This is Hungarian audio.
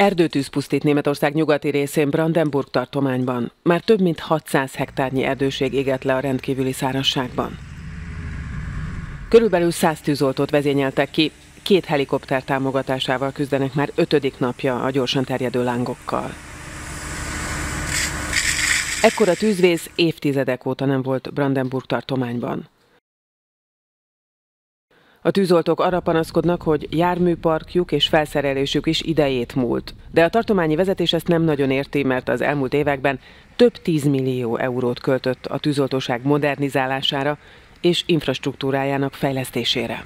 Erdőtűz pusztít Németország nyugati részén Brandenburg tartományban. Már több mint 600 hektárnyi erdőség égett le a rendkívüli szárazságban. Körülbelül 100 tűzoltót vezényeltek ki, két helikopter támogatásával küzdenek már ötödik napja a gyorsan terjedő lángokkal. Ekkora tűzvész évtizedek óta nem volt Brandenburg tartományban. A tűzoltók arra panaszkodnak, hogy járműparkjuk és felszerelésük is idejét múlt. De a tartományi vezetés ezt nem nagyon érti, mert az elmúlt években több tízmillió eurót költött a tűzoltóság modernizálására és infrastruktúrájának fejlesztésére.